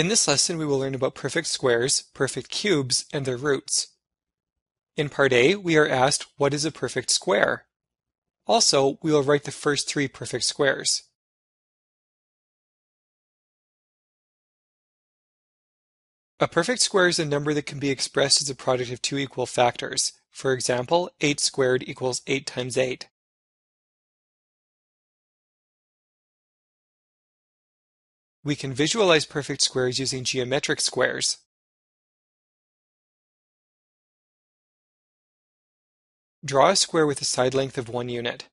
In this lesson we will learn about perfect squares, perfect cubes, and their roots. In part A, we are asked what is a perfect square? Also, we will write the first three perfect squares. A perfect square is a number that can be expressed as a product of two equal factors. For example, 8 squared equals 8 times 8. We can visualize perfect squares using geometric squares. Draw a square with a side length of one unit.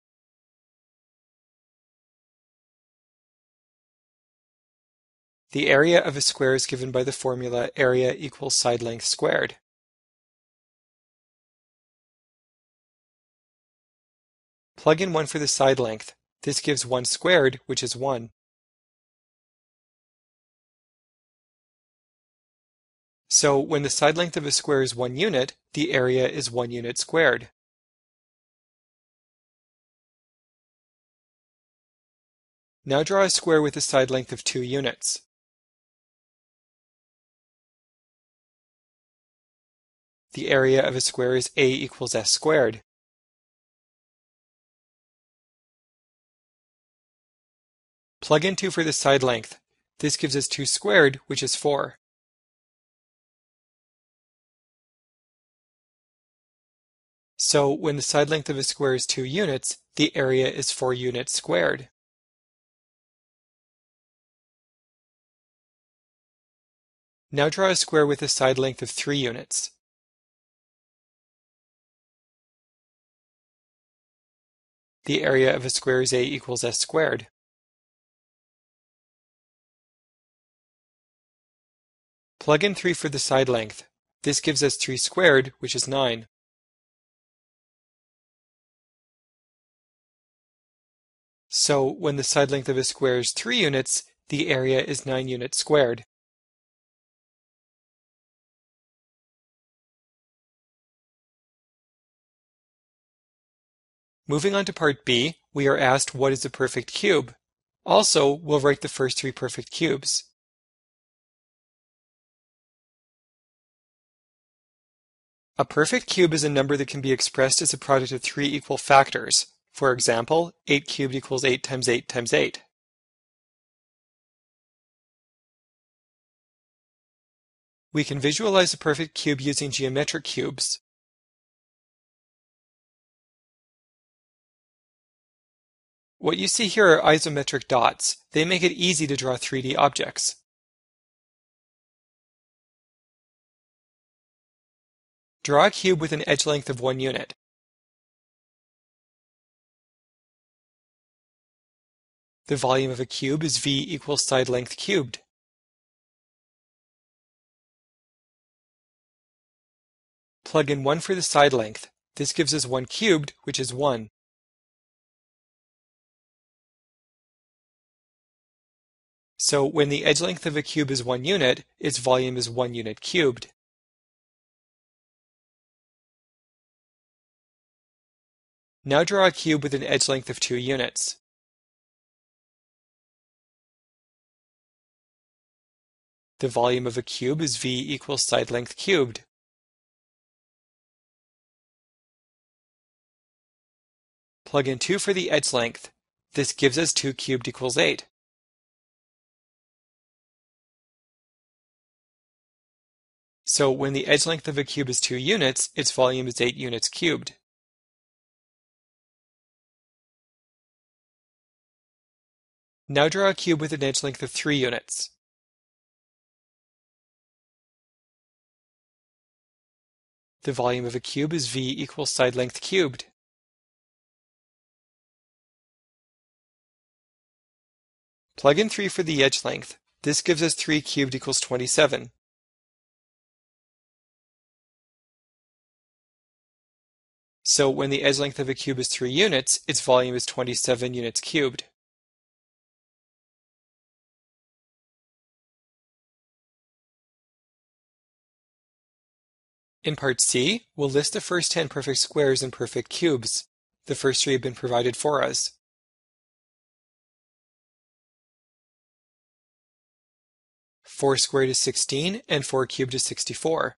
The area of a square is given by the formula area equals side length squared. Plug in 1 for the side length. This gives 1 squared, which is 1. So when the side length of a square is 1 unit, the area is 1 unit squared. Now draw a square with a side length of 2 units. The area of a square is a equals s squared. Plug in 2 for the side length. This gives us 2 squared, which is 4. So when the side length of a square is 2 units, the area is 4 units squared. Now draw a square with a side length of 3 units. The area of a square is a equals s squared. Plug in 3 for the side length. This gives us 3 squared, which is 9. So when the side length of a square is 3 units, the area is 9 units squared. Moving on to part B, we are asked what is a perfect cube. Also, we'll write the first three perfect cubes. A perfect cube is a number that can be expressed as a product of three equal factors. For example, 8 cubed equals 8 times 8 times 8. We can visualize a perfect cube using geometric cubes. What you see here are isometric dots. They make it easy to draw 3D objects. Draw a cube with an edge length of one unit. The volume of a cube is V equals side length cubed. Plug in 1 for the side length. This gives us 1 cubed, which is 1. So when the edge length of a cube is one unit, its volume is one unit cubed. Now draw a cube with an edge length of 2 units. The volume of a cube is V equals side length cubed. Plug in 2 for the edge length. This gives us 2 cubed equals 8. So when the edge length of a cube is 2 units, its volume is 8 units cubed. Now draw a cube with an edge length of 3 units. The volume of a cube is V equals side length cubed. Plug in 3 for the edge length. This gives us 3 cubed equals 27. So when the edge length of a cube is 3 units, its volume is 27 units cubed. In Part C, we'll list the first 10 perfect squares and perfect cubes. The first three have been provided for us. Four squared is 16 and four cubed is 64.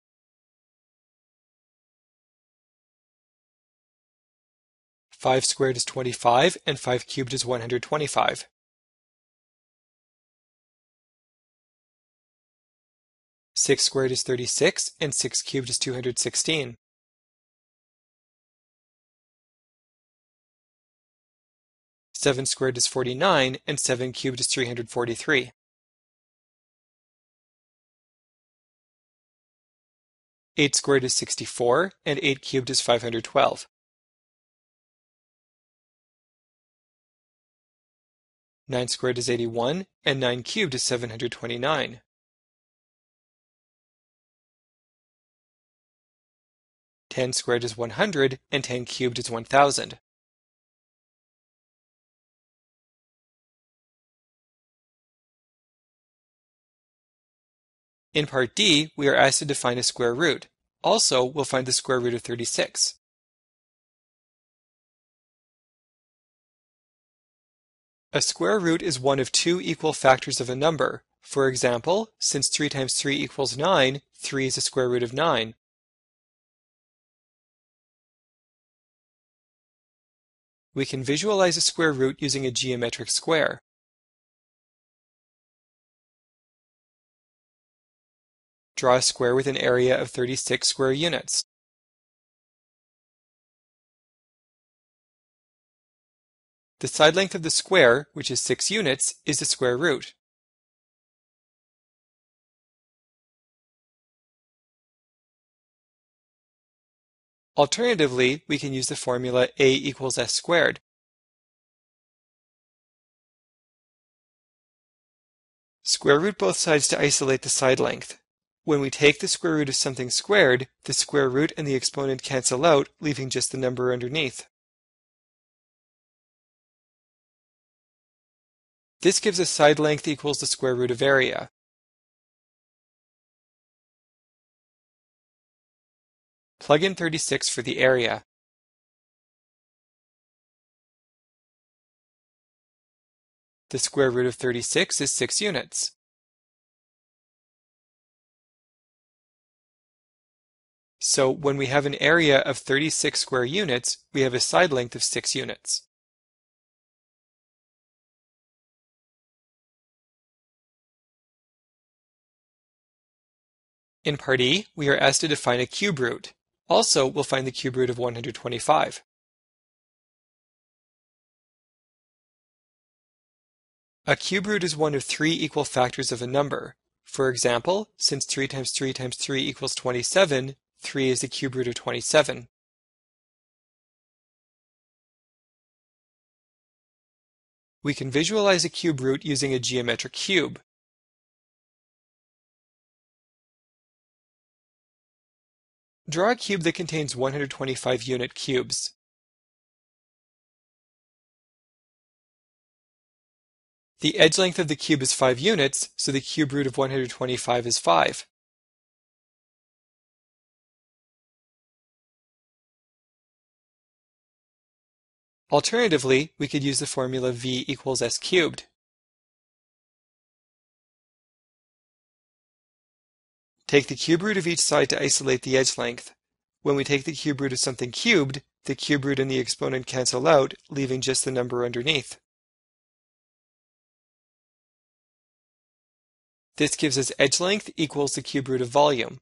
5 squared is 25, and 5 cubed is 125. Six squared is 36, and six cubed is 216. Seven squared is 49, and seven cubed is 343. Eight squared is 64, and eight cubed is 512. Nine squared is eighty-one, and nine cubed is seven hundred twenty-nine. 10 squared is 100 and 10 cubed is 1000. In part D, we are asked to define a square root. Also, we'll find the square root of 36. A square root is one of two equal factors of a number. For example, since 3 times 3 equals 9, 3 is the square root of 9. We can visualize a square root using a geometric square. Draw a square with an area of 36 square units. The side length of the square, which is 6 units, is the square root. Alternatively, we can use the formula a equals s squared. Square root both sides to isolate the side length. When we take the square root of something squared, the square root and the exponent cancel out, leaving just the number underneath. This gives us side length equals the square root of area. Plug in 36 for the area. The square root of 36 is 6 units. So when we have an area of 36 square units, we have a side length of 6 units. In part E, we are asked to define a cube root. Also, we'll find the cube root of 125. A cube root is one of three equal factors of a number. For example, since 3 times 3 times 3 equals 27, 3 is the cube root of 27. We can visualize a cube root using a geometric cube. Draw a cube that contains 125 unit cubes. The edge length of the cube is 5 units, so the cube root of 125 is 5. Alternatively, we could use the formula v equals s cubed. Take the cube root of each side to isolate the edge length. When we take the cube root of something cubed, the cube root and the exponent cancel out, leaving just the number underneath. This gives us edge length equals the cube root of volume.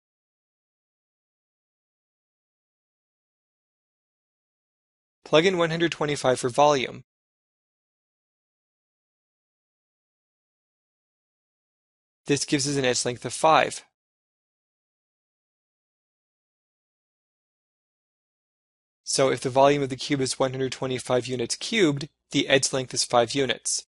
Plug in 125 for volume. This gives us an edge length of 5. So if the volume of the cube is 125 units cubed, the edge length is 5 units.